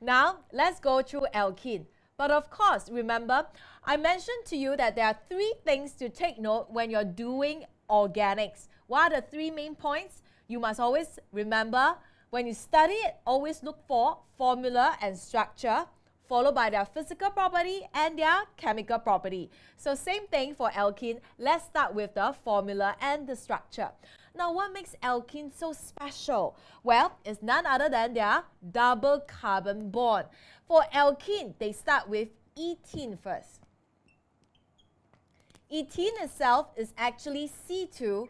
Now, let's go through alkene. But of course, remember, I mentioned to you that there are three things to take note when you're doing organics. What are the three main points? You must always remember when you study it, always look for formula and structure followed by their physical property and their chemical property. So same thing for alkene. Let's start with the formula and the structure. Now, what makes alkene so special? Well, it's none other than their double carbon bond. For alkene, they start with ethene first. Ethene itself is actually C2H4.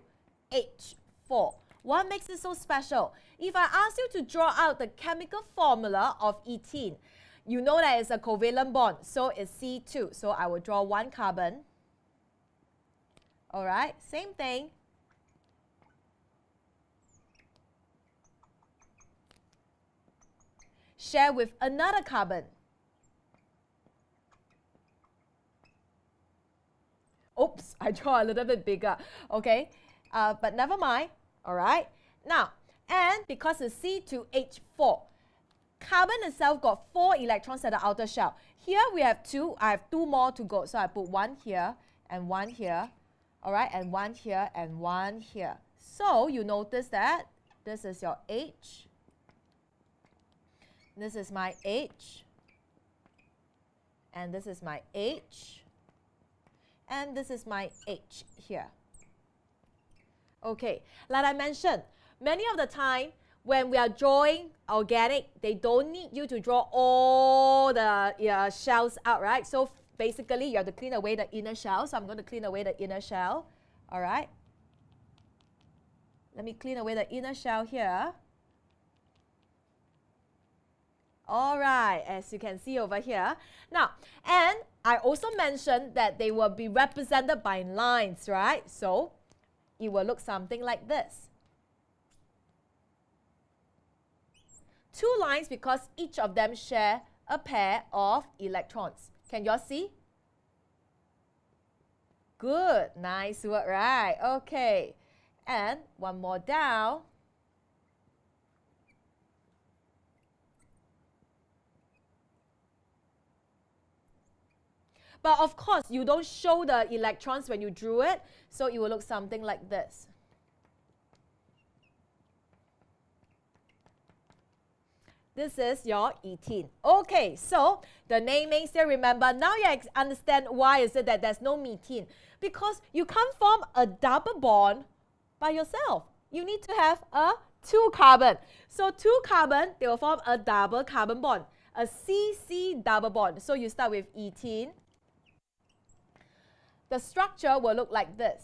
What makes it so special? If I ask you to draw out the chemical formula of ethene, you know that it's a covalent bond, so it's C2. So I will draw one carbon. All right, same thing. Share with another carbon. Oops, I draw a little bit bigger. Okay, uh, but never mind. All right. Now, and because it's C2H4, Carbon itself got four electrons at the outer shell. Here we have two. I have two more to go. So I put one here and one here. All right, and one here and one here. So you notice that this is your H. This is my H. And this is my H. And this is my H here. Okay, like I mentioned, many of the time, when we are drawing organic, they don't need you to draw all the yeah, shells out, right? So basically, you have to clean away the inner shell. So I'm going to clean away the inner shell, all right? Let me clean away the inner shell here. All right, as you can see over here. Now, and I also mentioned that they will be represented by lines, right? So it will look something like this. Two lines because each of them share a pair of electrons. Can you all see? Good, nice work, right? Okay, and one more down. But of course, you don't show the electrons when you drew it, so it will look something like this. This is your ethene. Okay, so the naming still remember. Now you understand why is it that there's no methane. Because you can't form a double bond by yourself. You need to have a two carbon. So two carbon, they will form a double carbon bond. A CC double bond. So you start with ethene. The structure will look like this.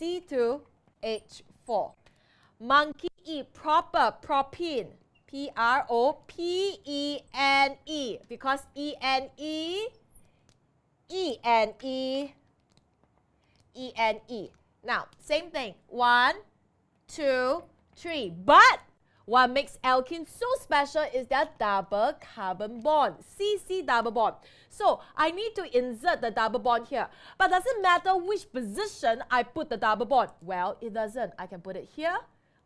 C2H 4. Monkey eat proper propene. P R O P E N E because E N E E N E E N E. Now, same thing. One, two, three. But what makes alkene so special is that double carbon bond, CC double bond. So I need to insert the double bond here. But does it matter which position I put the double bond? Well, it doesn't. I can put it here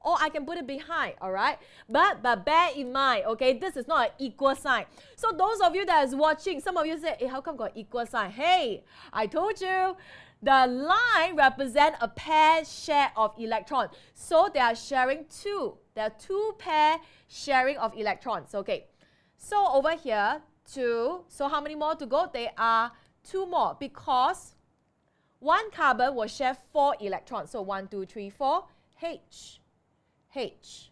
or I can put it behind, all right? But, but bear in mind, okay, this is not an equal sign. So those of you that is watching, some of you say, hey, how come got equal sign? Hey, I told you, the line represent a pair share of electron. So they are sharing two. There are two pair sharing of electrons. Okay. So over here, two. So how many more to go? There are two more because one carbon will share four electrons. So one, two, three, four. H. H.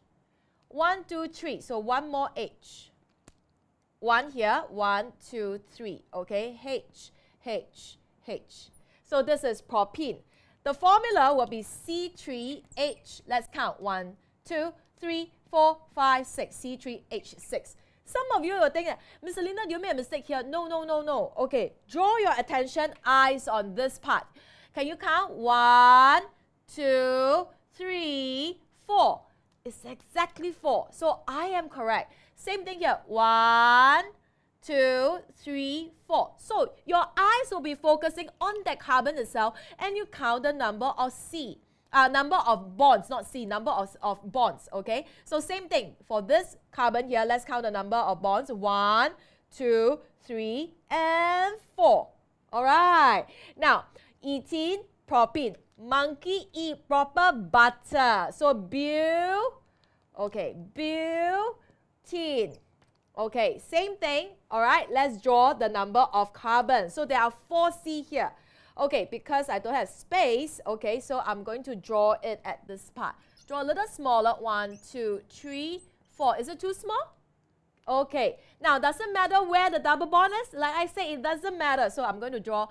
One, two, three. So one more H. One here. One, two, three. Okay. H. H. H. So this is propene. The formula will be C3H. Let's count. 1, 2, 3, 4, 5, 6. C3H6. Some of you will think, that Miss Linda, you made a mistake here. No, no, no, no. Okay, draw your attention, eyes on this part. Can you count? One, two, three, four. It's exactly four. So I am correct. Same thing here. One, two, three, four. So your eyes will be focusing on that carbon itself and you count the number of C. uh, number of bonds, not C, number of, of bonds, okay? So same thing, for this carbon here, let's count the number of bonds. One, two, three, and four. All right. Now, eating propene. Monkey eat proper butter. So, bill, okay, butene. Okay, same thing. All right, let's draw the number of carbon. So, there are four C here. Okay, because I don't have space, okay, so I'm going to draw it at this part. Draw a little smaller. One, two, three, four. Is it too small? Okay, now doesn't matter where the double bond is. Like I say, it doesn't matter. So I'm going to draw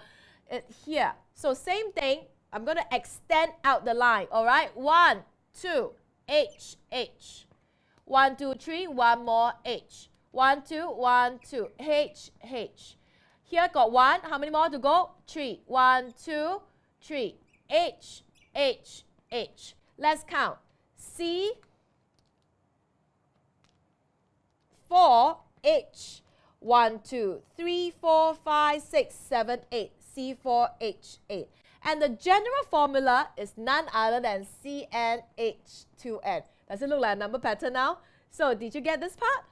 it here. So same thing, I'm going to extend out the line, all right? One, two, H, H. One, two, three, one more H. One, two, one, two, H, H. Here got one. How many more to go? Three. One, two, three. H, H, H. Let's count. C, 4, H. 1, 2, 3, 4, 5, 6, 7, 8. C4H8. And the general formula is none other than CnH2n. Does it look like a number pattern now? So did you get this part?